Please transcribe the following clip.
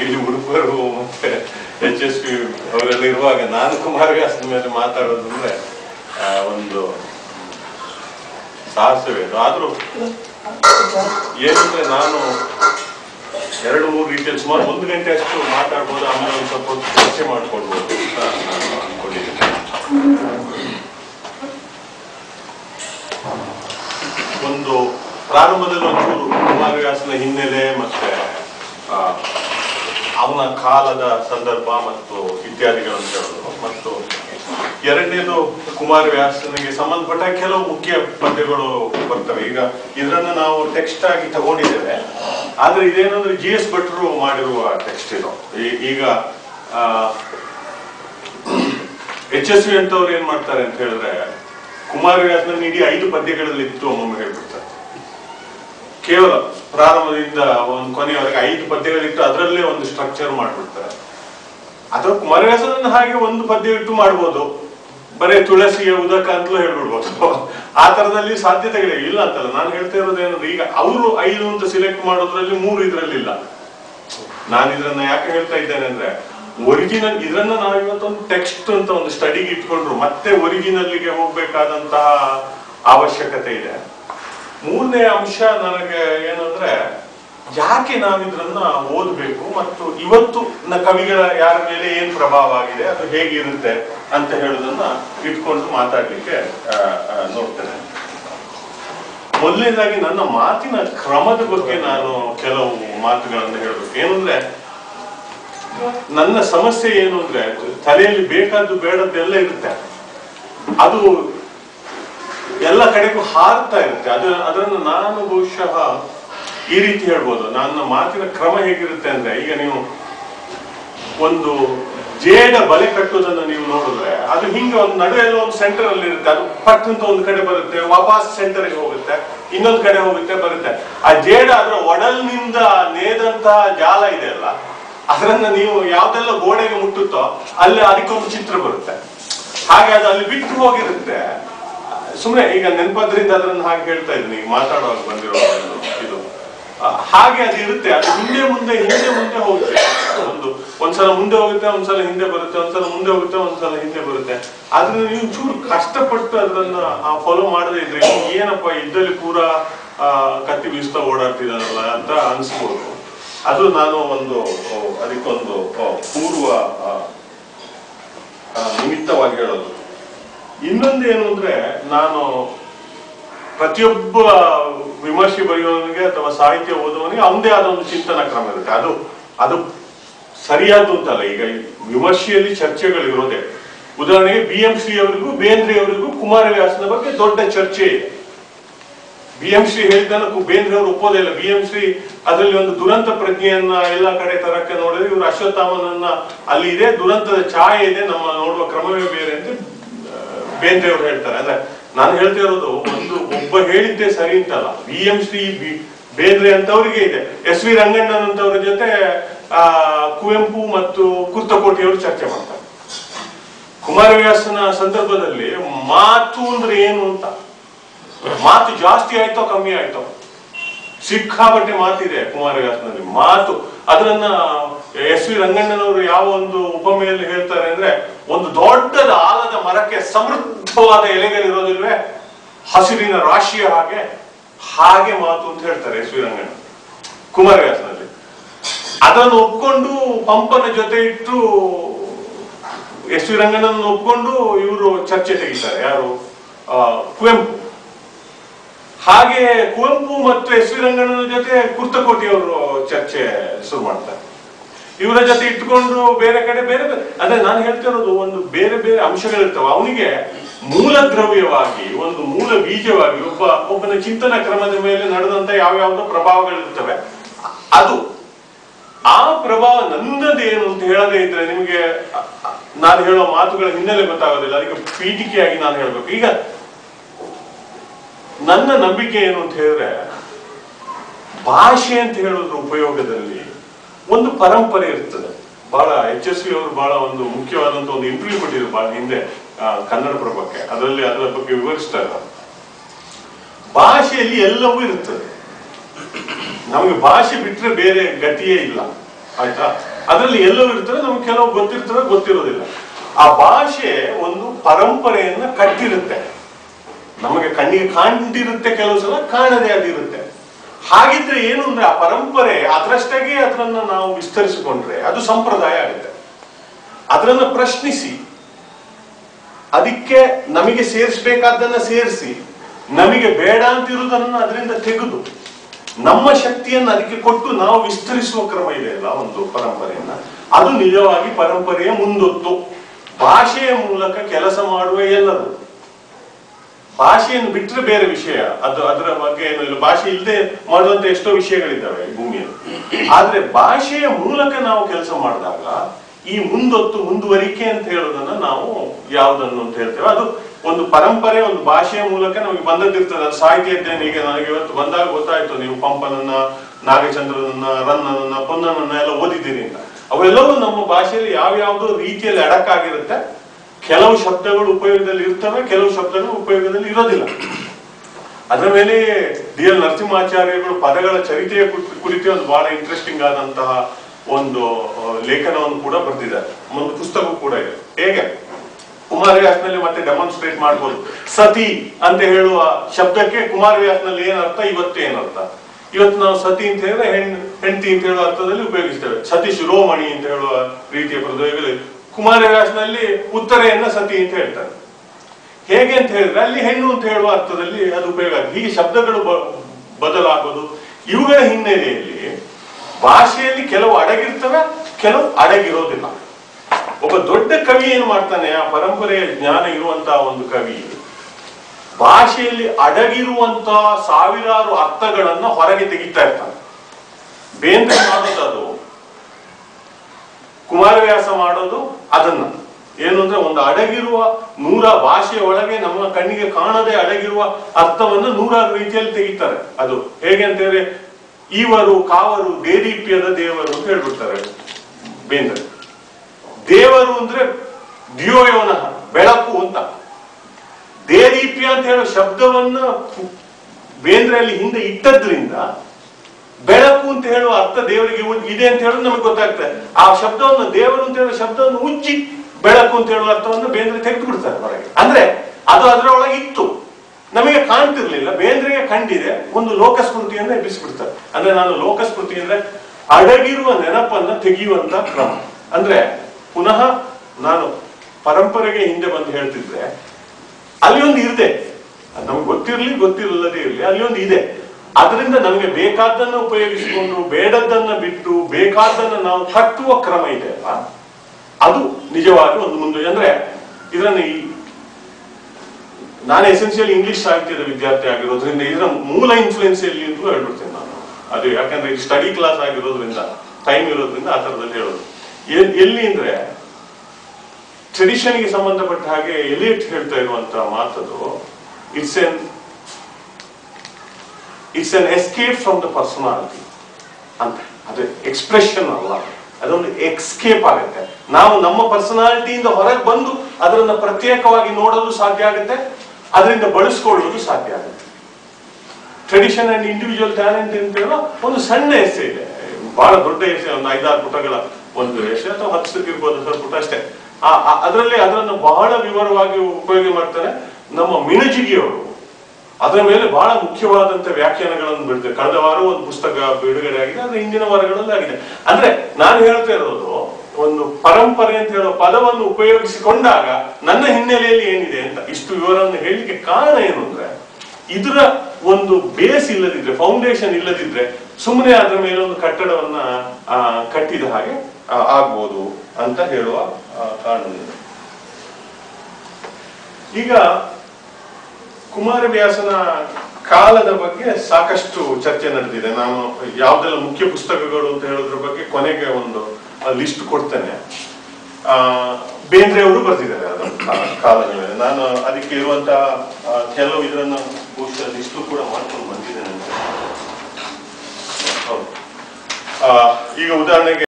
ಇಲ್ಲಿ ಉಡುಪರು ಮತ್ತೆ H S P ಅವರೆಲ್ಲ ಇರುವಾಗ ನಾನು ಕುಮಾರವ್ಯಾಸನ ಮೇಲೆ ಮಾತಾಡೋದು ಅಂದ್ರೆ ಒಂದು ಸಾಹಸವೇ ಅದು. ಆದ್ರೂ ಏನಂದ್ರೆ ನಾನು ಎರಡು ಮೂರು ರೀತಿಯಲ್ಲಿ ಸುಮಾರು ಒಂದು ಗಂಟೆ ಅಷ್ಟು ಮಾತಾಡ್ಬೋದು, ಆಮೇಲೆ ಒಂದು ಸ್ವಲ್ಪ ಚರ್ಚೆ ಮಾಡ್ಕೊಳ್ಬೋದು ಅಂತ ನಾನು ಅನ್ಕೊಂಡಿದ್ದೀನಿ. ಒಂದು ಪ್ರಾರಂಭದಲ್ಲಿ ಒಂಚೂರು ಕುಮಾರವ್ಯಾಸನ ಹಿನ್ನೆಲೆ ಅವನ ಕಾಲದ ಸಂದರ್ಭ ಮತ್ತು ಇತ್ಯಾದಿಗಳನ್ನು ಹೇಳೋದು. ಮತ್ತು ಎರಡನೇದು ಕುಮಾರ ವ್ಯಾಸನಿಗೆ ಸಂಬಂಧಪಟ್ಟ ಕೆಲವು ಮುಖ್ಯ ಪದ್ಯಗಳು ಬರ್ತವೆ. ಈಗ ಇದನ್ನ ನಾವು ಟೆಕ್ಸ್ಟ್ ಆಗಿ ತಗೊಂಡಿದ್ದೇವೆ. ಆದ್ರೆ ಇದೇನಂದ್ರೆ ಜಿ ಎಸ್ ಭಟ್ರು ಮಾಡಿರುವ ಟೆಕ್ಸ್ಟ್ ಇದು. ಈಗ ಎಚ್ ಎಸ್ ವಿ ಅಂತವ್ರು ಏನ್ ಮಾಡ್ತಾರೆ ಅಂತ ಹೇಳಿದ್ರೆ, ಕುಮಾರ ವ್ಯಾಸನ ಇಡೀ ಐದು ಪದ್ಯಗಳಲ್ಲಿ ಇತ್ತು ಒಮ್ಮೊಮ್ಮೆ ಹೇಳ್ಬಿಡ್ತಾರೆ. ಕೇವಲ ಪ್ರಾರಂಭದಿಂದ ಒಂದು ಕೊನೆಯವರೆಗೆ ಐದು ಪದ್ಯಗಳಿಟ್ಟು ಅದರಲ್ಲೇ ಒಂದು ಸ್ಟ್ರಕ್ಚರ್ ಮಾಡಿಬಿಡ್ತಾರೆ. ಅಥವಾ ಕುಮಾರವ್ಯಾಸನ ಹಾಗೆ ಒಂದು ಪದ್ಯ ಇಟ್ಟು ಮಾಡ್ಬೋದು. ಬರೇ ತುಳಸಿಯ ಉದಕ ಅಂತಲೂ ಹೇಳ್ಬಿಡ್ಬೋದು. ಆ ತರದಲ್ಲಿ ಸಾಧ್ಯತೆಗಳಿವೆ. ಇಲ್ಲ ಅಂತಲ್ಲ, ನಾನು ಹೇಳ್ತಾ ಇರೋದೇನಂದ್ರೆ ಈಗ ಅವರು ಐದು ಅಂತ ಸಿಲೆಕ್ಟ್ ಮಾಡೋದ್ರಲ್ಲಿ ಮೂರು ಇದ್ರಲ್ಲಿ ಇಲ್ಲ. ನಾನು ಇದನ್ನ ಯಾಕೆ ಹೇಳ್ತಾ ಇದ್ದೇನೆ ಅಂದ್ರೆ ಒರಿಜಿನಲ್ ಇದನ್ನ ನಾವು ಇವತ್ತೊಂದು ಟೆಕ್ಸ್ಟ್ ಅಂತ ಒಂದು ಸ್ಟಡಿಗೆ ಇಟ್ಕೊಂಡ್ರು, ಮತ್ತೆ ಒರಿಜಿನಲ್ಗೆ ಹೋಗ್ಬೇಕಾದಂತಹ ಅವಶ್ಯಕತೆ ಇದೆ. ಮೂರನೇ ಅಂಶ ನನಗೆ ಏನಂದ್ರೆ, ಯಾಕೆ ನಾವಿದ್ರನ್ನ ಓದಬೇಕು ಮತ್ತು ಇವತ್ತು ಕವಿಗಳ ಯಾರ ಮೇಲೆ ಏನ್ ಪ್ರಭಾವ ಆಗಿದೆ, ಅದು ಹೇಗಿರುತ್ತೆ ಅಂತ ಹೇಳುದನ್ನ ಇಟ್ಕೊಂಡು ಮಾತಾಡ್ಲಿಕ್ಕೆ ನೋಡ್ತೇನೆ. ಮೊದಲನೇದಾಗಿ ನನ್ನ ಮಾತಿನ ಕ್ರಮದ ಬಗ್ಗೆ ನಾನು ಕೆಲವು ಮಾತುಗಳನ್ನು ಹೇಳ್ಬೇಕು. ಏನಂದ್ರೆ ನನ್ನ ಸಮಸ್ಯೆ ಏನು ಅಂದ್ರೆ, ತಲೆಯಲ್ಲಿ ಬೇಕಾದ್ದು ಬೇಡದ್ದೆಲ್ಲ ಇರುತ್ತೆ. ಅದು ಎಲ್ಲ ಕಡೆಗೂ ಹಾರ್ತಾ ಇರುತ್ತೆ. ಅದು, ಅದನ್ನು ನಾನು ಬಹುಶಃ ಈ ರೀತಿ ಹೇಳ್ಬೋದು. ನನ್ನ ಮಾತಿನ ಕ್ರಮ ಹೇಗಿರುತ್ತೆ ಅಂದ್ರೆ, ಈಗ ನೀವು ಒಂದು ಜೇಡ ಬಲೆ ಕಟ್ಟುವುದನ್ನು ನೀವು ನೋಡಿದ್ರೆ, ಅದು ಹಿಂಗೆ ಒಂದು ನಡುವೆಲ್ಲ ಒಂದು ಸೆಂಟರ್ ಅಲ್ಲಿ ಇರುತ್ತೆ. ಅದು ಪಟ್ಟಂತ ಒಂದು ಕಡೆ ಬರುತ್ತೆ, ವಾಪಸ್ ಸೆಂಟರ್ಗೆ ಹೋಗುತ್ತೆ, ಇನ್ನೊಂದು ಕಡೆ ಹೋಗುತ್ತೆ, ಬರುತ್ತೆ. ಆ ಜೇಡ ಅದರ ಒಡಲ್ನಿಂದ ನೇದಂತಹ ಜಾಲ ಇದೆ ಅಲ್ಲ, ಅದರನ್ನ ನೀವು ಯಾವ್ದೆಲ್ಲ ಗೋಡೆಗೆ ಮುಟ್ಟುತ್ತೋ, ಅಲ್ಲಿ ಅದಕ್ಕೊಂದು ಚಿತ್ರ ಬರುತ್ತೆ. ಹಾಗೆ ಅದು ಅಲ್ಲಿ ಬಿಟ್ಟು ಹೋಗಿರುತ್ತೆ. ಸುಮ್ಮನೆ ಈಗ ನೆನಪದ್ರಿಂದ ಅದನ್ನ ಹಾಗೆ ಹೇಳ್ತಾ ಇದ್ದೀನಿ, ಈಗ ಮಾತಾಡುವಾಗ ಬಂದಿರೋ ಇದು. ಹಾಗೆ ಅದು ಇರುತ್ತೆ, ಅದು ಹಿಂದೆ ಮುಂದೆ ಹಿಂದೆ ಮುಂದೆ ಹೋಗುತ್ತೆ. ಒಂದು, ಒಂದ್ಸಲ ಮುಂದೆ ಹೋಗುತ್ತೆ, ಒಂದ್ಸಲ ಹಿಂದೆ ಬರುತ್ತೆ, ಒಂದ್ಸಲ ಮುಂದೆ ಹೋಗುತ್ತೆ, ಒಂದ್ಸಲ ಹಿಂದೆ ಬರುತ್ತೆ. ಆದ್ರೆ ನೀವು ಚೂರು ಕಷ್ಟಪಟ್ಟು ಅದನ್ನ ಫಾಲೋ ಮಾಡದೇ ಇದ್ರೆ ಏನಪ್ಪ ಇದ್ದಲ್ಲಿ ಪೂರಾ ಕತ್ತಿ ಬೀಸ್ತಾ ಓಡಾಡ್ತಿದಾರಲ್ಲ ಅಂತ ಅನ್ಸ್ಬೋದು. ಅದು ನಾನು ಒಂದು ಅದಕ್ಕೊಂದು ಪೂರ್ವ ನಿಮಿತ್ತವಾಗಿ ಹೇಳೋದು. ಇನ್ನೊಂದು ಏನು ಅಂದ್ರೆ ನಾನು ಪ್ರತಿಯೊಬ್ಬ ವಿಮರ್ಶೆ ಬರೆಯುವವನಿಗೆ ಅಥವಾ ಸಾಹಿತ್ಯ ಓದುವವನಿಗೆ ಅವನದೇ ಆದ ಒಂದು ಚಿಂತನಾ ಕ್ರಮ ಇರುತ್ತೆ. ಅದು ಅದು ಸರಿಯಾದ್ದು ಅಂತಲ್ಲ ಈಗ ವಿಮರ್ಶೆಯಲ್ಲಿ ಚರ್ಚೆಗಳಿರೋದೆ. ಉದಾಹರಣೆಗೆ ಬಿ ಎಂ ಶ್ರೀ ಅವರಿಗೂ, ಬೇಂದ್ರೆ ಅವರಿಗೂ ಕುಮಾರವ್ಯಾಸನ ಬಗ್ಗೆ ದೊಡ್ಡ ಚರ್ಚೆ ಇದೆ. ಬಿ ಎಂ ಶ್ರೀ ಹೇಳಿದ್ದನ್ನು ಬೇಂದ್ರೆ ಅವರು ಒಪ್ಪೋದೇ ಇಲ್ಲ. ಬಿ ಎಂ ಶ್ರೀ ಅದರಲ್ಲಿ ಒಂದು ದುರಂತ ಪ್ರಜ್ಞೆಯನ್ನ ಎಲ್ಲ ಕಡೆ ತರಕ್ಕೆ ನೋಡಿದ್ರೆ ಇವರು ಅಶ್ವತ್ಥಾಮನನ್ನ ಅಲ್ಲಿ ಇದೆ, ದುರಂತದ ಛಾಯೆ ಇದೆ, ನಮ್ಮ ನೋಡುವ ಕ್ರಮವೇ ಬೇರೆ ಅಂತ ಬೇಂದ್ರೆ ಅವರು ಹೇಳ್ತಾರೆ. ಅಂದ್ರೆ ನಾನು ಹೇಳ್ತಾ ಇರೋದು ಒಂದು ಒಬ್ಬ ಹೇಳಿದ್ದೆ ಸರಿ ಅಂತಲ್ಲ. ವಿ ಎಂ ಶ್ರೀ ಬೇಂದ್ರೆ ಅಂತವರಿಗೆ ಇದೆ. ಎಸ್ ವಿ ರಂಗಣ್ಣನ್ ಅಂತವ್ರ ಜೊತೆ, ಆ, ಕುವೆಂಪು ಮತ್ತು ಕುರ್ತಕೋಟಿಯವರು ಚರ್ಚೆ ಮಾಡ್ತಾರೆ. ಕುಮಾರವ್ಯಾಸನ ಸಂದರ್ಭದಲ್ಲಿ ಮಾತು ಅಂದ್ರೆ ಏನು ಅಂತ? ಮಾತು ಜಾಸ್ತಿ ಆಯ್ತೋ ಕಮ್ಮಿ ಆಯ್ತೋ? ಸಿಕ್ಕಾಪಟ್ಟೆ ಮಾತಿದೆ ಕುಮಾರವ್ಯಾಸನಲ್ಲಿ. ಮಾತು, ಅದನ್ನ ಎಸ್ ವಿ ರಂಗಣ್ಣನವರು ಯಾವ ಒಂದು ಉಪಮೆಯಲ್ಲಿ ಹೇಳ್ತಾರೆ ಅಂದ್ರೆ, ಒಂದು ದೊಡ್ಡದ ಆಲದ ಮರಕ್ಕೆ ಸಮೃದ್ಧವಾದ ಎಲೆಗಳಿರೋದಿಲ್ವೇ? ಹಸಿರಿನ ರಾಶಿಯ ಹಾಗೆ ಹಾಗೆ ಮಾತು ಅಂತ ಹೇಳ್ತಾರೆ ಎಸ್ ವಿ ರಂಗಣ್ಣ. ಕುಮಾರವ್ಯಾಸನಲ್ಲಿ. ಅದನ್ನು ಒಪ್ಕೊಂಡು ಪಂಪನ ಜೊತೆ ಇಟ್ಟು ಎಸ್ ವಿ ರಂಗಣ್ಣನ ಒಪ್ಕೊಂಡು ಇವರು ಚರ್ಚೆ ತೆಗಿತಾರೆ. ಯಾರು? ಕುವೆಂಪು. ಹಾಗೆ ಕುವೆಂಪು ಮತ್ತು ಎಸ್ ವಿ ರಂಗಣ್ಣನ ಜೊತೆ ಕುರ್ತಕೋಟಿ ಅವರು ಚರ್ಚೆ ಶುರು ಮಾಡ್ತಾರೆ. ಇವರ ಜೊತೆ ಇಟ್ಕೊಂಡು ಬೇರೆ ಕಡೆ ಬೇರೆ ಬೇರೆ ಅಂದ್ರೆ ನಾನು ಹೇಳ್ತಿರೋದು ಒಂದು ಬೇರೆ ಬೇರೆ ಅಂಶಗಳಿರ್ತವೆ. ಅವನಿಗೆ ಮೂಲ ದ್ರವ್ಯವಾಗಿ, ಒಂದು ಮೂಲ ಬೀಜವಾಗಿ, ಒಬ್ಬ ಒಬ್ಬನ ಚಿಂತನ ಕ್ರಮದ ಮೇಲೆ ನಡೆದಂತ ಯಾವ ಯಾವ್ದೋ ಪ್ರಭಾವಗಳಿರ್ತವೆ. ಅದು ಆ ಪ್ರಭಾವ ನನ್ನದೇನು ಅಂತ ಹೇಳದೇ ಇದ್ರೆ ನಿಮಗೆ ನಾನು ಹೇಳೋ ಮಾತುಗಳ ಹಿನ್ನೆಲೆ ಗೊತ್ತಾಗೋದಿಲ್ಲ. ಅದಕ್ಕೆ ಪೀಠಿಕೆಯಾಗಿ ನಾನು ಹೇಳ್ಬೇಕು. ಈಗ ನನ್ನ ನಂಬಿಕೆ ಏನು ಅಂತ ಹೇಳಿದ್ರೆ ಭಾಷೆ ಅಂತ ಹೇಳೋದ್ರ ಉಪಯೋಗದಲ್ಲಿ ಒಂದು ಪರಂಪರೆ ಇರ್ತದೆ. ಬಹಳ ಎಚ್ ಎಸ್ ವಿ ಅವರು ಬಹಳ ಒಂದು ಮುಖ್ಯವಾದಂತ ಒಂದು ಇಂಟರ್ವ್ಯೂ ಕೊಟ್ಟಿದ್ರು ಬಹಳ ಹಿಂದೆ ಕನ್ನಡ ಪ್ರಭಕ್ಕೆ. ಅದರಲ್ಲಿ ಅದರ ಬಗ್ಗೆ ವಿವರಿಸ್ತಾರೆ ಭಾಷೆಯಲ್ಲಿ ಎಲ್ಲವೂ ಇರ್ತದೆ. ನಮಗೆ ಭಾಷೆ ಬಿಟ್ರೆ ಬೇರೆ ಗತಿಯೇ ಇಲ್ಲ. ಆಯ್ತಾ? ಅದರಲ್ಲಿ ಎಲ್ಲವೂ ಇರ್ತದೆ ನಮ್ಗೆ ಕೆಲವು ಗೊತ್ತಿರ್ತದೆ ಗೊತ್ತಿರೋದಿಲ್ಲ. ಆ ಭಾಷೆ ಒಂದು ಪರಂಪರೆಯನ್ನ ಕಟ್ಟಿರುತ್ತೆ. ನಮಗೆ ಕಣ್ಣಿಗೆ ಕಾಣ್ತಿರುತ್ತೆ ಕೆಲವು ಸಲ, ಕಾಣದೇ ಅದಿರುತ್ತೆ ಹಾಗಿದ್ರೆ ಏನು ಅಂದ್ರೆ ಆ ಪರಂಪರೆ ಅದರಷ್ಟಾಗೆ ಅದನ್ನ ನಾವು ವಿಸ್ತರಿಸಿಕೊಂಡ್ರೆ ಅದು ಸಂಪ್ರದಾಯ ಆಗುತ್ತೆ ಅದನ್ನ ಪ್ರಶ್ನಿಸಿ, ಅದಕ್ಕೆ ನಮಗೆ ಸೇರಿಸಬೇಕಾದ್ದನ್ನ ಸೇರಿಸಿ, ನಮಗೆ ಬೇಡ ಅಂತಿರುವುದನ್ನು ಅದರಿಂದ ತೆಗೆದು, ನಮ್ಮ ಶಕ್ತಿಯನ್ನು ಅದಕ್ಕೆ ಕೊಟ್ಟು ನಾವು ವಿಸ್ತರಿಸುವ ಕ್ರಮ ಇದೆ ಅಲ್ಲ ಒಂದು ಪರಂಪರೆಯನ್ನ. ಅದು ನಿಜವಾಗಿ ಪರಂಪರೆಯ ಮುಂದೊತ್ತು. ಭಾಷೆಯ ಮೂಲಕ ಕೆಲಸ ಮಾಡುವ ಎಲ್ಲರೂ ಭಾಷೆಯನ್ನು ಬಿಟ್ಟರೆ ಬೇರೆ ವಿಷಯ. ಅದು ಅದರ ಬಗ್ಗೆ ಏನು ಇಲ್ಲ. ಭಾಷೆ ಇಲ್ಲದೆ ಮಾಡುವಂತ ಎಷ್ಟೋ ವಿಷಯಗಳಿದ್ದಾವೆ ಭೂಮಿಯಲ್ಲಿ. ಆದ್ರೆ ಭಾಷೆಯ ಮೂಲಕ ನಾವು ಕೆಲಸ ಮಾಡಿದಾಗ ಈ ಮುಂದೊತ್ತು ಮುಂದುವರಿಕೆ ಅಂತ ಹೇಳೋದನ್ನ ನಾವು ಯಾವುದನ್ನು ಅಂತ ಹೇಳ್ತೇವೆ. ಅದು ಒಂದು ಪರಂಪರೆ, ಒಂದು ಭಾಷೆಯ ಮೂಲಕ ನಮಗೆ ಬಂದದ್ದಿರ್ತದೆ. ಅದು ಸಾಹಿತ್ಯ ಅಧ್ಯಯನ ಈಗ ನನಗೆ ಇವತ್ತು ಬಂದಾಗ ಗೊತ್ತಾಯ್ತು. ನೀವು ಪಂಪನನ್ನ, ನಾಗಚಂದ್ರನನ್ನ, ರನ್ನನನ್ನ, ಪೊನ್ನನನ್ನ ಎಲ್ಲ ಓದಿದ್ದೀರಿ ಅಂತ. ಅವೆಲ್ಲವೂ ನಮ್ಮ ಭಾಷೆಯಲ್ಲಿ ಯಾವ್ಯಾವುದೋ ರೀತಿಯಲ್ಲಿ ಅಡಕಾಗಿರುತ್ತೆ. ಕೆಲವು ಶಬ್ದಗಳು ಉಪಯೋಗದಲ್ಲಿ ಇರ್ತವೆ, ಕೆಲವು ಶಬ್ದಗಳು ಉಪಯೋಗದಲ್ಲಿ ಇರೋದಿಲ್ಲ. ಅದರ ಮೇಲೆ ಡಿ ಎಲ್ ನರಸಿಂಹಾಚಾರ್ಯಗಳು ಪದಗಳ ಚರಿತೆಯ ಕುರಿತು- ಒಂದು ಬಹಳ ಇಂಟ್ರೆಸ್ಟಿಂಗ್ ಆದಂತಹ ಒಂದು ಲೇಖನವನ್ನು ಕೂಡ ಬರೆದಿದ್ದಾರೆ. ಒಂದು ಪುಸ್ತಕ ಕೂಡ ಇದೆ. ಹೇಗೆ? ಕುಮಾರವ್ಯಾಸನಲ್ಲಿ ಮತ್ತೆ ಡೆಮಾನ್ಸ್ಟ್ರೇಟ್ ಮಾಡ್ಬೋದು. ಸತಿ ಅಂತ ಹೇಳುವ ಶಬ್ದಕ್ಕೆ ಕುಮಾರವ್ಯಾಸನಲ್ಲಿ ಏನ್ ಅರ್ಥ? ಇವತ್ತು ಏನರ್ಥ ಇವತ್ತು ನಾವು ಸತಿ ಅಂತ ಹೇಳಿದ್ರೆ ಹೆಣ್, ಹೆಂಡತಿ ಅಂತ ಹೇಳುವ ಅರ್ಥದಲ್ಲಿ ಉಪಯೋಗಿಸ್ತೇವೆ. ಸತಿ ಶಿರೋಮಣಿ ಅಂತ ಹೇಳುವ ರೀತಿಯ ಪ್ರಯೋಗದಲ್ಲಿ ಕುಮಾರವ್ಯಾಸನಲ್ಲಿ ಉತ್ತರೆಯನ್ನ ಸತಿ ಅಂತ ಹೇಳ್ತಾರೆ. ಹೇಗೆ ಅಂತ ಹೇಳಿದ್ರೆ, ಅಲ್ಲಿ ಹೆಣ್ಣು ಅಂತ ಹೇಳುವ ಅರ್ಥದಲ್ಲಿ ಅದು ಉಪಯೋಗ. ಈ ಶಬ್ದಗಳು ಬದಲಾಗೋದು. ಇವುಗಳ ಹಿನ್ನೆಲೆಯಲ್ಲಿ ಭಾಷೆಯಲ್ಲಿ ಕೆಲವು ಅಡಗಿರ್ತವೆ ಕೆಲವು ಅಡಗಿರೋದಿಲ್ಲ. ಒಬ್ಬ ದೊಡ್ಡ ಕವಿ ಏನು ಮಾಡ್ತಾನೆ, ಆ ಪರಂಪರೆಯ ಜ್ಞಾನ ಇರುವಂತಹ ಒಂದು ಕವಿ, ಭಾಷೆಯಲ್ಲಿ ಅಡಗಿರುವಂತಹ ಸಾವಿರಾರು ಅರ್ಥಗಳನ್ನ ಹೊರಗೆ ತೆಗಿತಾ ಇರ್ತಾನೆ. ಬೇಂದ್ರೆ ಮಾಡೋದು ಅದು. ಕುಮಾರವ್ಯಾಸ ಮಾಡೋದು ಅದನ್ನ. ಏನು ಅಂದ್ರೆ ಒಂದು ಅಡಗಿರುವ ನೂರ ಭಾಷೆಯ ಒಳಗೆ ನಮ್ಮ ಕಣ್ಣಿಗೆ ಕಾಣದೆ ಅಡಗಿರುವ ಅರ್ಥವನ್ನು ನೂರಾರು ರೀತಿಯಲ್ಲಿ ತೆಗಿತಾರೆ. ಅದು ಹೇಗೆ ಅಂತ ಹೇಳಿದ್ರೆ ಈವರು, ಕಾವರು, ದೇದೀಪ್ಯದ ದೇವರು ಅಂತ ಹೇಳ್ಬಿಡ್ತಾರೆ. ಬೇಂದ್ರೆ. ದೇವರು ಅಂದ್ರೆ ದಿಯೋಯೋನ, ಬೆಳಕು ಅಂತ. ದೇದೀಪ್ಯ ಅಂತ ಹೇಳೋ ಶಬ್ದವನ್ನ ಬೇಂದ್ರೆಯಲ್ಲಿ ಹಿಂದೆ ಇಟ್ಟದ್ರಿಂದ ಬೆಳಕು ಅಂತ ಹೇಳುವ ಅರ್ಥ ದೇವರಿಗೆ ಇದೆ ಅಂತ ಹೇಳೋದು ನಮಗೆ ಗೊತ್ತಾಗ್ತದೆ. ಆ ಶಬ್ದವನ್ನು ದೇವರು ಅಂತ ಹೇಳುವ ಶಬ್ದವನ್ನು ಉಚ್ಚಿ ಬೆಳಕು ಅಂತ ಹೇಳುವ ಅರ್ಥವನ್ನು ಬೇಂದ್ರೆ ತೆಗೆದು ಬಿಡ್ತಾರೆ ಹೊರಗೆ. ಅಂದ್ರೆ ಅದು ಅದರೊಳಗೆ ಇತ್ತು. ನಮಗೆ ಕಾಣ್ತಿರ್ಲಿಲ್ಲ. ಬೇಂದ್ರೆಗೆ ಕಂಡಿದೆ. ಒಂದು ಲೋಕಸ್ಮೃತಿಯನ್ನ ಎಬ್ಬಿಸ್ಬಿಡ್ತಾರೆ. ಅಂದ್ರೆ ನಾನು ಲೋಕಸ್ಮೃತಿ ಅಂದ್ರೆ ಅಡಗಿರುವ ನೆನಪನ್ನ ತೆಗೆಯುವಂತ ಕ್ರಮ. ಅಂದ್ರೆ ಪುನಃ ನಾನು ಪರಂಪರೆಗೆ ಹಿಂದೆ ಬಂದು ಹೇಳ್ತಿದ್ರೆ, ಅಲ್ಲಿ ಒಂದು ಇದೆ ಅದು ನಮ್ಗೆ ಗೊತ್ತಿರ್ಲಿ ಗೊತ್ತಿರಲ್ಲದೆ ಇರಲಿ, ಅಲ್ಲಿ ಒಂದು ಇದೆ. ಅದರಿಂದ ನಮಗೆ ಬೇಕಾದ್ದನ್ನು ಉಪಯೋಗಿಸಿಕೊಂಡು ಬೇಡದ್ದನ್ನ ಬಿಟ್ಟು ಬೇಕಾದ್ದನ್ನ ನಾವು ಕಟ್ಟುವ ಕ್ರಮ ಇದೆ ಅಲ್ಲ ಅದು ನಿಜವಾಗಿ ಒಂದು ಮುಂದೆ ಅಂದ್ರೆ ಇದನ್ನ ಈ ನಾನು ಎಸೆನ್ಷಿಯಲ್ ಇಂಗ್ಲಿಷ್ ಸಾಹಿತ್ಯದ ವಿದ್ಯಾರ್ಥಿ ಆಗಿರೋದ್ರಿಂದ ಇದರ ಮೂಲ ಇನ್ಫ್ಲುಯೆನ್ಸ್ ಎಲ್ಲಿ ಅಂತ ಹೇಳ್ಬಿಡ್ತೇನೆ ನಾನು. ಅದು ಯಾಕಂದ್ರೆ ಸ್ಟಡಿ ಕ್ಲಾಸ್ ಆಗಿರೋದ್ರಿಂದ ಟೈಮ್ ಇರೋದ್ರಿಂದ ಆ ಥರದಲ್ಲಿ ಹೇಳೋದು. ಎಲ್- ಎಲ್ಲಿ ಅಂದ್ರೆ ಟ್ರೆಡಿಷನ್ಗೆ ಸಂಬಂಧಪಟ್ಟ ಹಾಗೆ ಎಲಿಯಟ್ ಹೇಳ್ತಾ ಇರುವಂತ ಮಾತದು it's an it's an escape from the personality ಅಂತ ಅದು ಎಕ್ಸ್ಪ್ರೆಷನ್ ಅಲ್ಲ ಅದೊಂದು ಎಕ್ಸ್ಕೇಪ್ ಆಗುತ್ತೆ ನಾವು ನಮ್ಮ ಪರ್ಸನಾಲಿಟಿಯಿಂದ ಹೊರಗೆ ಬಂದು ಅದರನ್ನು ಪ್ರತ್ಯೇಕವಾಗಿ ನೋಡಲು ಸಾಧ್ಯ ಆಗುತ್ತೆ. ಅದರಿಂದ ಬಳಸ್ಕೊಳ್ಳೋದು ಸಾಧ್ಯ ಆಗುತ್ತೆ. ಟ್ರೆಡಿಷನ್ ಅಂಡ್ ಇಂಡಿವಿಜುವಲ್ ಟ್ಯಾಲೆಂಟ್ ಅಂತ ಹೇಳೋ ಒಂದು ಸಣ್ಣ ಎಸೆ ಇದೆ. ಬಹಳ ದೊಡ್ಡ ಎಸೆ ಒಂದು ಐದಾರು ಪುಟಗಳ ಒಂದು ಎಸೆ ಅಥವಾ ಹತ್ತು ಇರ್ಬೋದು ಸರ್ ಪುಟ ಅಷ್ಟೇ. ಅದರಲ್ಲಿ ಅದನ್ನು ಬಹಳ ವಿವರವಾಗಿ ಉಪಯೋಗ ಮಾಡ್ತಾರೆ ನಮ್ಮ ಮಿಣಜಿಗಿಯವರು ಅದರ ಮೇಲೆ ಬಹಳ ಮುಖ್ಯವಾದಂತ ವ್ಯಾಖ್ಯಾನಗಳನ್ನು ಬಿಡ್ತೇವೆ. ಕಳೆದ ವಾರ ಒಂದು ಪುಸ್ತಕ ಬಿಡುಗಡೆ ಆಗಿದೆ, ಅದು ಹಿಂದಿನ ವಾರಗಳಲ್ಲಿ ಆಗಿದೆ. ಅಂದ್ರೆ ನಾನು ಹೇಳ್ತಾ ಇರೋದು, ಒಂದು ಪರಂಪರೆ ಅಂತ ಹೇಳೋ ಪದವನ್ನು ಉಪಯೋಗಿಸಿಕೊಂಡಾಗ ನನ್ನ ಹಿನ್ನೆಲೆಯಲ್ಲಿ ಏನಿದೆ ಅಂತ, ಇಷ್ಟು ವಿವರವನ್ನು ಹೇಳಲಿಕ್ಕೆ ಕಾರಣ ಏನು ಅಂದ್ರೆ, ಇದರ ಒಂದು ಬೇಸ್ ಇಲ್ಲದಿದ್ರೆ, ಫೌಂಡೇಶನ್ ಇಲ್ಲದಿದ್ರೆ ಸುಮ್ಮನೆ ಅದರ ಮೇಲೆ ಒಂದು ಕಟ್ಟಡವನ್ನ ಕಟ್ಟಿದ ಹಾಗೆ ಆಗ್ಬೋದು ಅಂತ ಹೇಳುವ ಕಾರಣ ಈಗ ಕುಮಾರವ್ಯಾಸನ ಕಾಲದ ಬಗ್ಗೆ ಸಾಕಷ್ಟು ಚರ್ಚೆ ನಡೆದಿದೆ. ನಾನು ಯಾವ್ದೆಲ್ಲ ಮುಖ್ಯ ಪುಸ್ತಕಗಳು ಅಂತ ಹೇಳೋದ್ರ ಬಗ್ಗೆ ಕೊನೆಗೆ ಒಂದು ಲಿಸ್ಟ್ ಕೊಡ್ತೇನೆ. ಆ, ಬೇಂದ್ರೆ ಅವರು ಬರ್ತಿದ್ದಾರೆ ಕಾಲದ ಮೇಲೆ. ನಾನು ಅದಕ್ಕೆ ಇರುವಂತಹ ಕೆಲವು ಇದನ್ನ ಬಹುಶಃ ಲಿಸ್ಟ್ ಕೂಡ ಮಾಡ್ಕೊಂಡು ಬಂದಿದ್ದೇನೆ ಈಗ ಉದಾಹರಣೆಗೆ